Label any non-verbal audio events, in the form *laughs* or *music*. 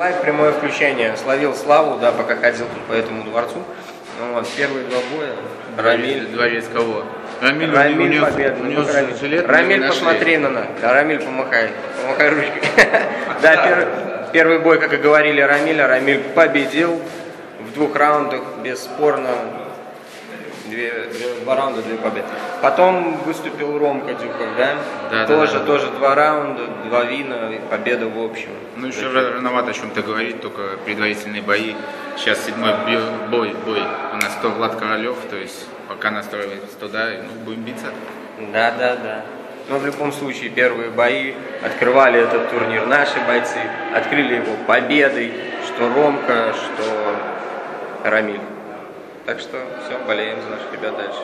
Лайв прямое включение. Словил славу, да, пока ходил тут по этому дворцу. Ну, вот, первые два боя. Рамиль. Дворец кого? Рамиль, Рамиль у него, победа. у него Ну, Рамиль, жилет Рамиль посмотри на нас. Да, Рамиль, помахай. Помахай ручкой. *laughs* Да, пер- первый бой, как и говорили Рамиля, Рамиль победил в двух раундах, бесспорно. Две, две- два раунда, две победы. Потом выступил Ромка Дюков, да? Да, да, тоже, да. тоже два раунда, два вина, победа в общем. Ну, еще рановато о чем-то говорить, только предварительные бои. Сейчас седьмой бой, бой, бой. У нас то Влад Королев, то есть пока настроились туда, ну, будем биться. Да, да, да. Но в любом случае первые бои открывали этот турнир наши бойцы, открыли его победой, что Ромка, что Рамиль. Так что все, болеем за наших ребят дальше.